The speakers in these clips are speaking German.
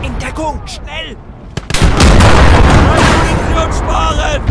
In Deckung! Schnell! Munition sparen!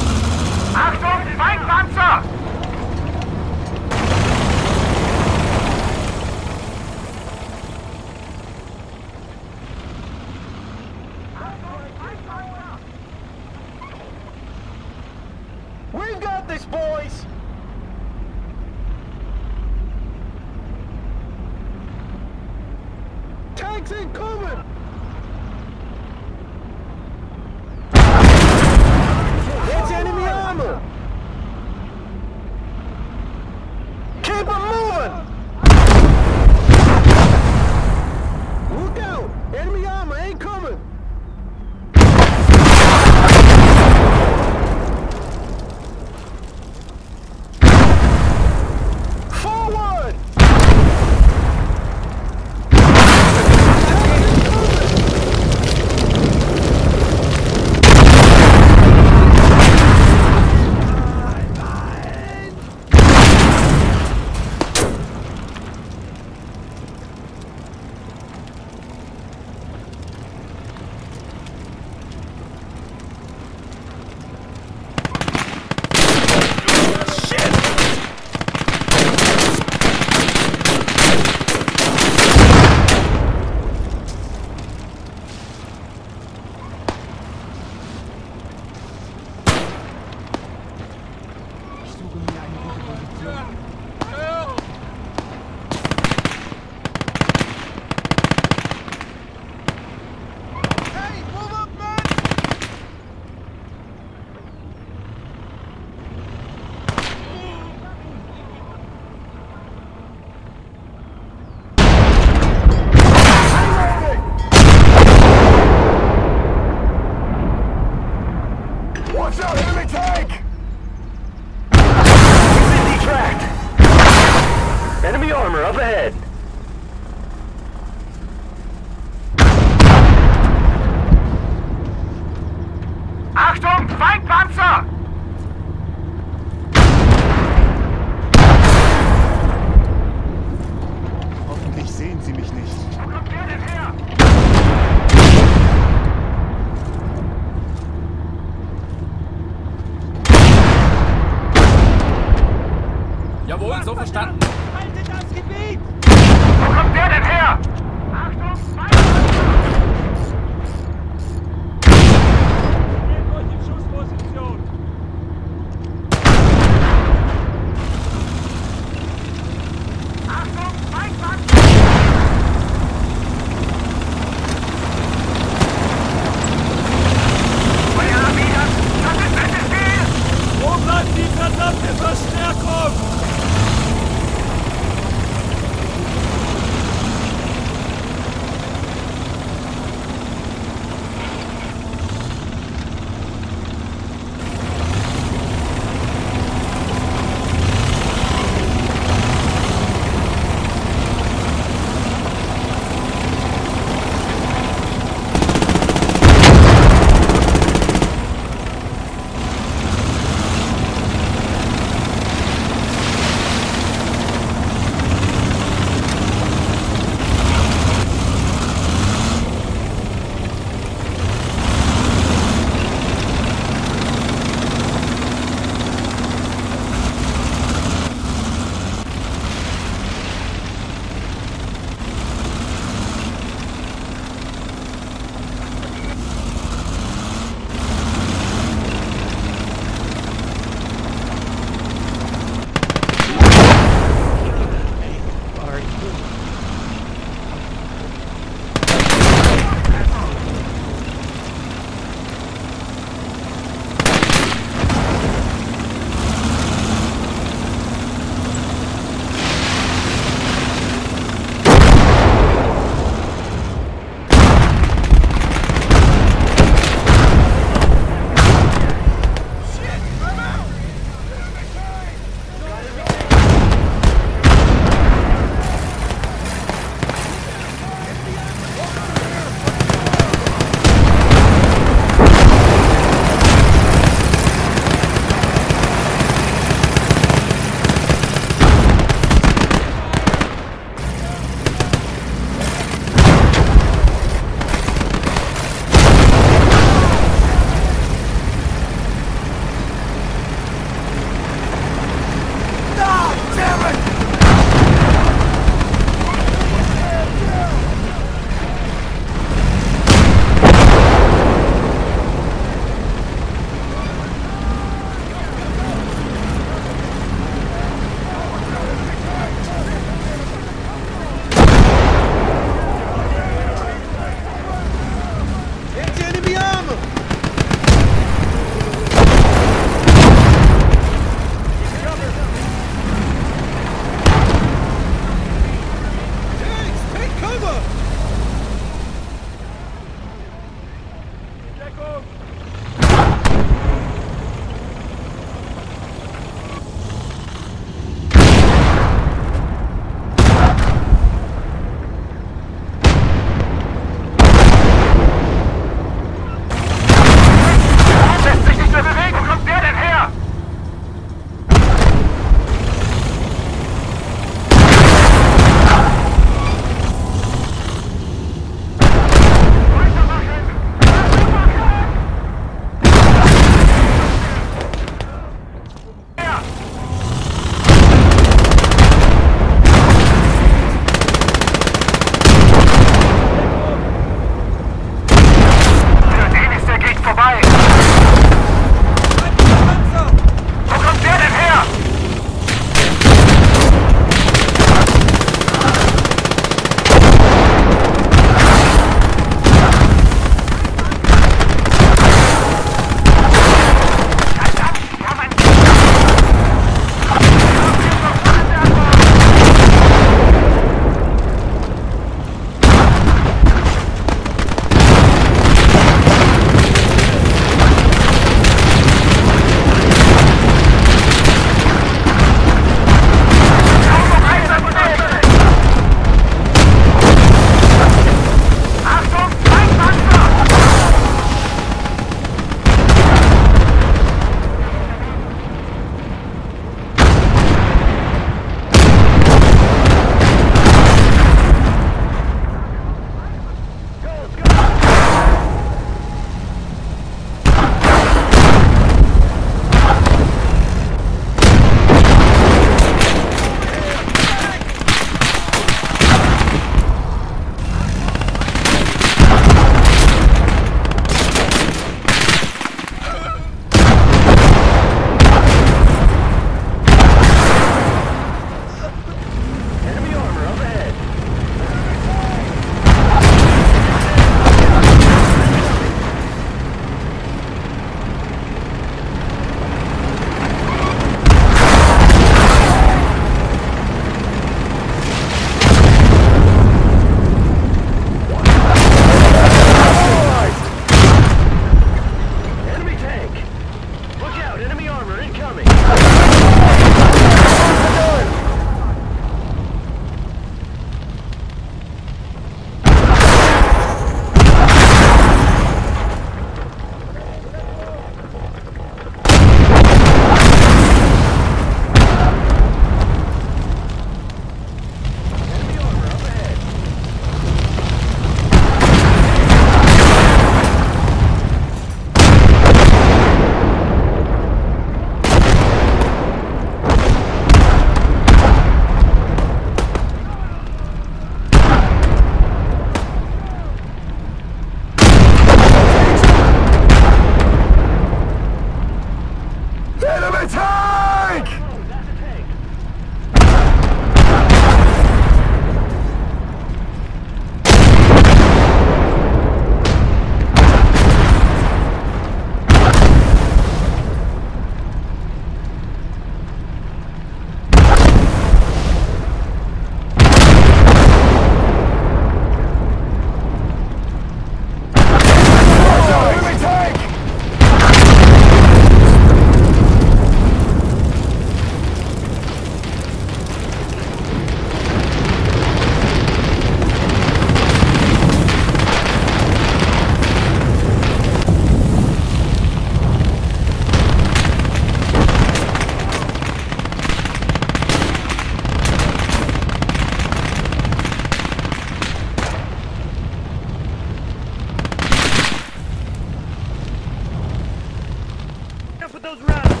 those rounds.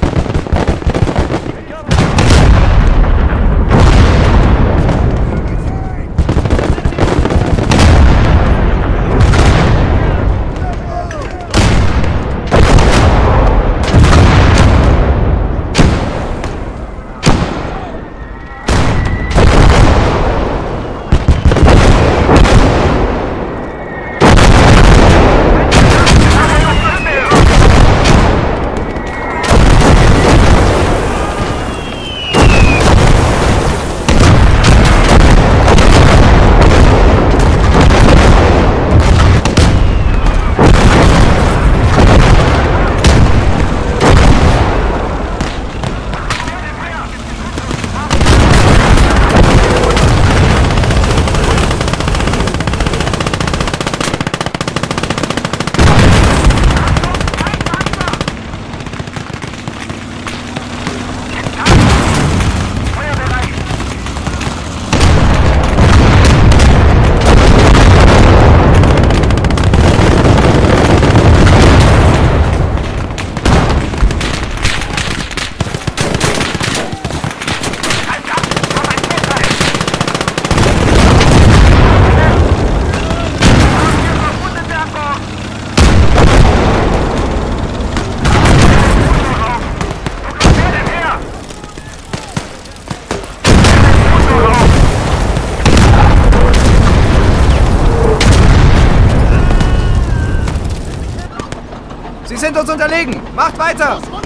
Keep cover. Sind uns unterlegen! Macht weiter!